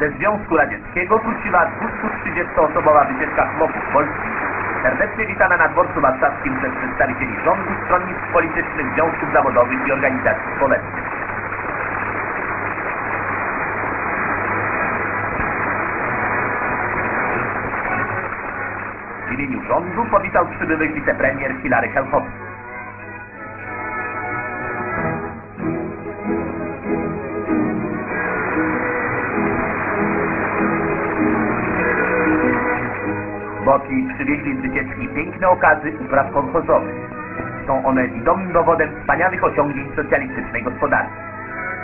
Ze Związku Radzieckiego wróciła 230-osobowa wycieczka chłopów polskich, serdecznie witana na dworcu warszawskim przez przedstawicieli rządu, stronnictw politycznych, związków zawodowych i organizacji społecznych. W imieniu rządu powitał przybyłych wicepremier Hilary Helfowski. Chłopi przywieźli z wycieczki piękne okazy upraw kolchozowych. Są one widomym dowodem wspaniałych osiągnięć socjalistycznej gospodarki.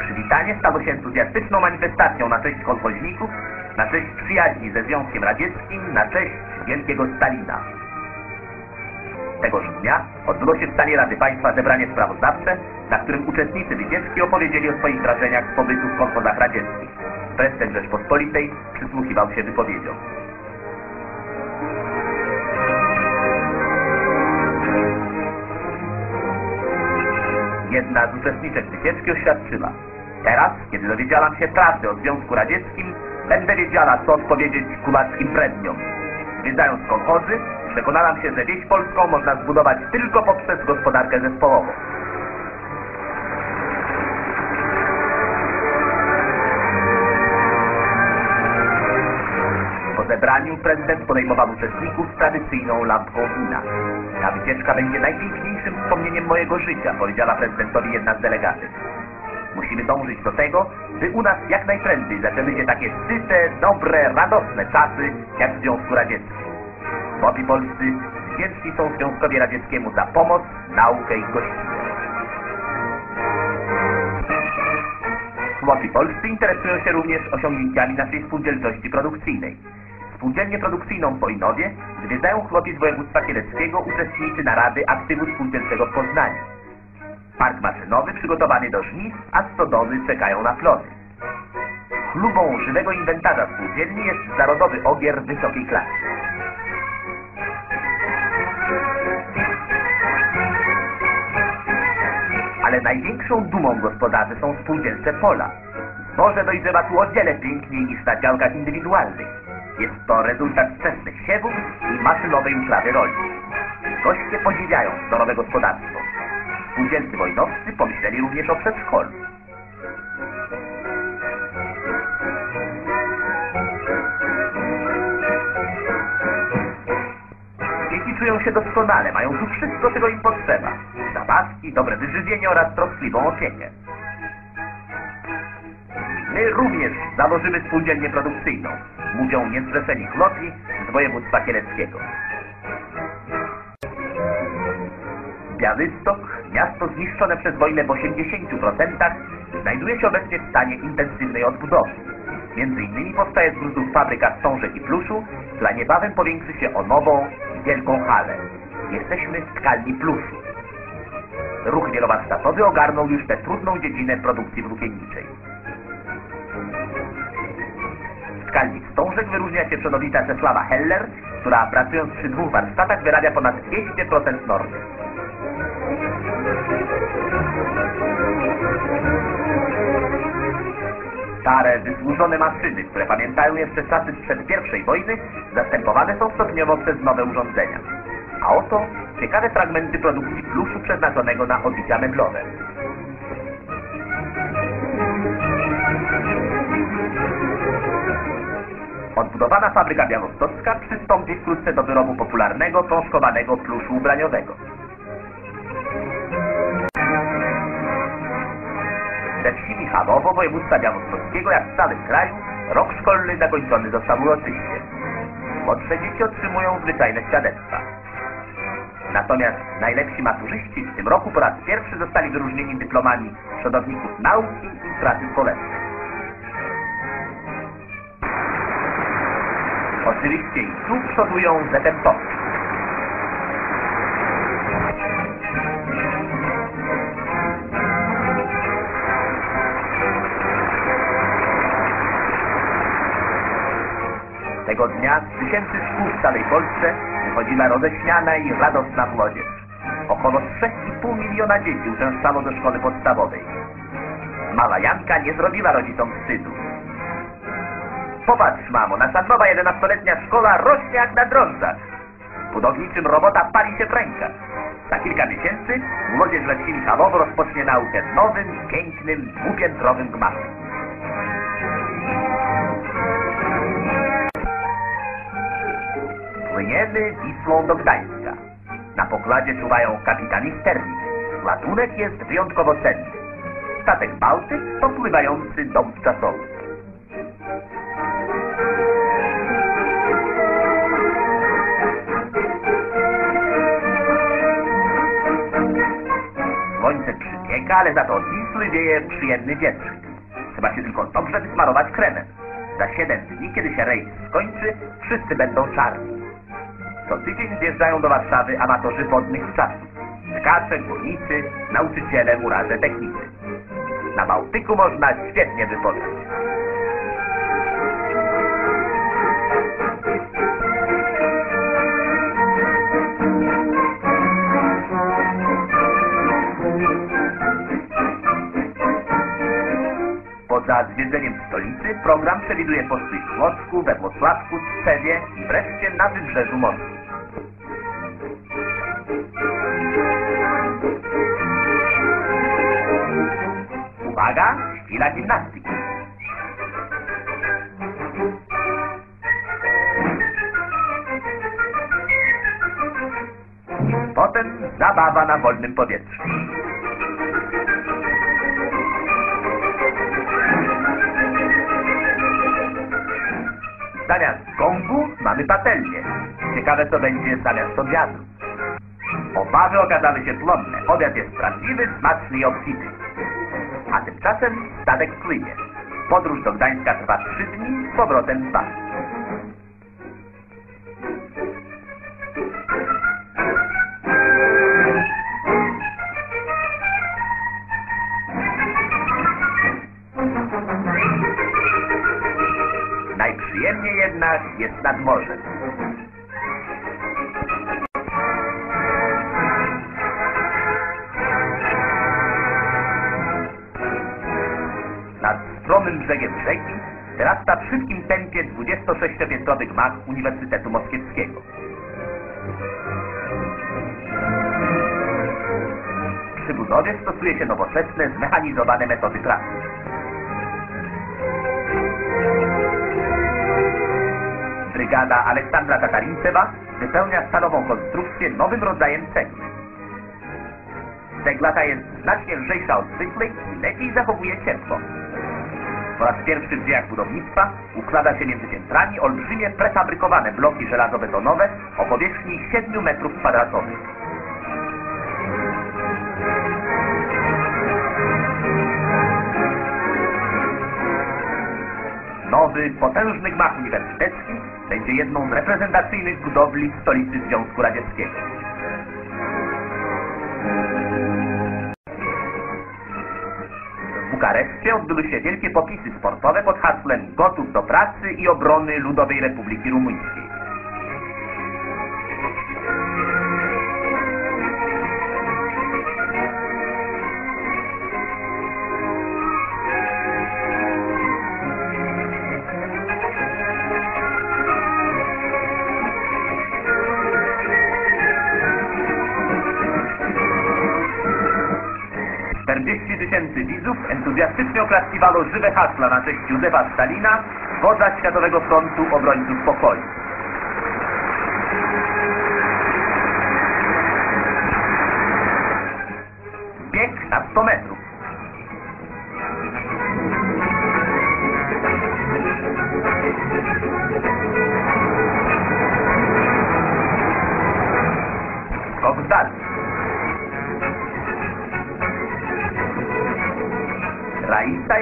Przywitanie stało się entuzjastyczną manifestacją na cześć kolchoźników, na cześć przyjaźni ze Związkiem Radzieckim, na cześć wielkiego Stalina. Tegoż dnia odbyło się w stanie Rady Państwa zebranie sprawozdawcze, na którym uczestnicy wycieczki opowiedzieli o swoich wrażeniach z pobytu w kolchozach radzieckich. Prezydent Rzeczpospolitej przysłuchiwał się wypowiedziom. Jedna z uczestniczek wycieczki oświadczyła. Teraz, kiedy dowiedziałam się prawdy o Związku Radzieckim, będę wiedziała, co odpowiedzieć kulackim premiom. Zwiedzając kolchozy, przekonałam się, że wieś polską można zbudować tylko poprzez gospodarkę zespołową. Zebraniu prezydent podejmował uczestników z tradycyjną lampką wina. Ta wycieczka będzie najpiękniejszym wspomnieniem mojego życia, powiedziała prezydentowi jedna z delegatek. Musimy dążyć do tego, by u nas jak najprędzej zaczęły się takie syte, dobre, radosne czasy, jak w Związku Radzieckim. Chłopi polscy wdzięczni są Związkowi Radzieckiemu za pomoc, naukę i gościnność. Chłopi polscy interesują się również osiągnięciami naszej spółdzielczości produkcyjnej. Spółdzielnię produkcyjną w Wojnowie zwiedzają chłopi z województwa kieleckiego uczestnicy narady aktywu spółdzielczego w Poznaniu. Park maszynowy przygotowany do żniw, a stodoły czekają na plony. Chlubą żywego inwentarza spółdzielni jest zarodowy ogier wysokiej klasy. Ale największą dumą gospodarzy są spółdzielcze pola. Zboże dojrzewa tu o wiele piękniej niż na działkach indywidualnych. Jest to rezultat wczesnych siewów i maszynowej uprawy roli. Goście podziwiają zdrowe gospodarstwo. Spółdzielcy wojnowcy pomyśleli również o przedszkolu. Dzieci czują się doskonale, mają tu wszystko, czego im potrzeba. Zabawki, dobre wyżywienie oraz troskliwą opiekę. My również założymy spółdzielnię produkcyjną, mówią niezrzeszeni chłopi z województwa kieleckiego. Białystok, miasto zniszczone przez wojnę w 80%, znajduje się obecnie w stanie intensywnej odbudowy. Między innymi powstaje z gruzów fabryka wstążek i pluszu, która niebawem powiększy się o nową, wielką halę. Jesteśmy w tkalni pluszu. Ruch wielowarsztatowy ogarnął już tę trudną dziedzinę produkcji włókienniczej. W tkalni wstążek wyróżnia się przodowita Czesława Heller, która pracując przy dwóch warsztatach wyrabia ponad 200% normy. Stare, wysłużone maszyny, które pamiętają jeszcze czasy sprzed I wojny, zastępowane są stopniowo przez nowe urządzenia. A oto ciekawe fragmenty produkcji pluszu przeznaczonego na odbicia meblowe. Odbudowana fabryka białostocka przystąpi wkrótce do wyrobu popularnego, prążkowanego pluszu ubraniowego. We wsi Michałowo, województwa białostockiego, jak w całym kraju, rok szkolny zakończony został uroczyście. Młodsze dzieci otrzymują zwyczajne świadectwa. Natomiast najlepsi maturzyści w tym roku po raz pierwszy zostali wyróżnieni dyplomami przodowników nauki i pracy społecznej. Oczywiście i tu przodują ZMP-owcy. Tego dnia z tysięcy szkół w całej Polsce wychodziła roześmiana i radosna młodzież. Około 3,5 miliona dzieci uczęszczało do szkoły podstawowej. Mała Janka nie zrobiła rodzicom wstydu. Popatrz, mamo, nasza nowa jedenastoletnia szkoła rośnie jak na drążach. Budowniczym robota pali się w rękach. Za kilka miesięcy młodzież we wsi Michalowo rozpocznie naukę w nowym, pięknym, dwupiętrowym gmachu. Płyniemy Wisłą do Gdańska. Na pokładzie czuwają kapitan i sternik. Ładunek jest wyjątkowo cenny. Statek Bałtyk to pływający dom czasowy. Przypieka, ale za to od Wisły wieje przyjemny wietrzyk. Trzeba się tylko dobrze wysmarować kremem. Za siedem dni, kiedy się rejs skończy, wszyscy będą czarni. Co tydzień zjeżdżają do Warszawy amatorzy wodnych czasów. Tkacze, górnicy, nauczyciele, murarze, technicy. Na Bałtyku można świetnie wypocząć. Poza zwiedzeniem stolicy program przewiduje postój w Płocku, we Włocławku, Tczewie i wreszcie na Wybrzeżu Morskim. Uwaga, chwila gimnastyki. Potem zabawa na wolnym powietrzu. Zamiast gongu mamy patelnię. Ciekawe co będzie zamiast obiadu. Obawy okazały się plonne. Obiad jest prawdziwy, smaczny i obfity. A tymczasem statek płynie. Podróż do Gdańska trwa trzy dni, z powrotem dwa. Jednak jest nad morzem. Nad stromym brzegiem rzeki wyrasta w szybkim tempie 26-piętrowy gmach Uniwersytetu Moskiewskiego. Przy budowie stosuje się nowoczesne, zmechanizowane metody pracy. Brygada Aleksandra Tatarincewa wypełnia stalową konstrukcję nowym rodzajem cegły. Cegla ta jest znacznie lżejsza od zwykłej i lepiej zachowuje ciepło. Po raz pierwszy w dziejach budownictwa układa się między piętrami olbrzymie prefabrykowane bloki żelazobetonowe o powierzchni 7 metrów kwadratowych. Nowy, potężny gmach uniwersytecki będzie jedną z reprezentacyjnych budowli stolicy Związku Radzieckiego. W Bukareszcie odbyły się wielkie popisy sportowe pod hasłem Gotów do pracy i obrony Ludowej Republiki Rumuńskiej. Tysięcy widzów entuzjastycznie oklaskiwało żywe hasła na cześć Józefa Stalina, wodza Światowego Frontu Obrońców Pokoju.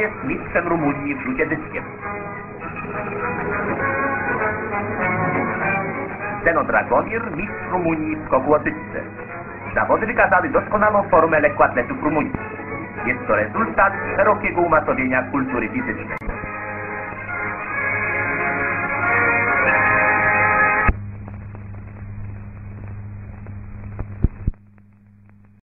Jest mistrzem Rumunii w rzucie dyskiem. Zeno Dragomir, mistrz Rumunii w skoku o tyczce. Zawody wykazały doskonałą formę lekkoatletów rumuńskich. Jest to rezultat szerokiego umasowienia kultury fizycznej.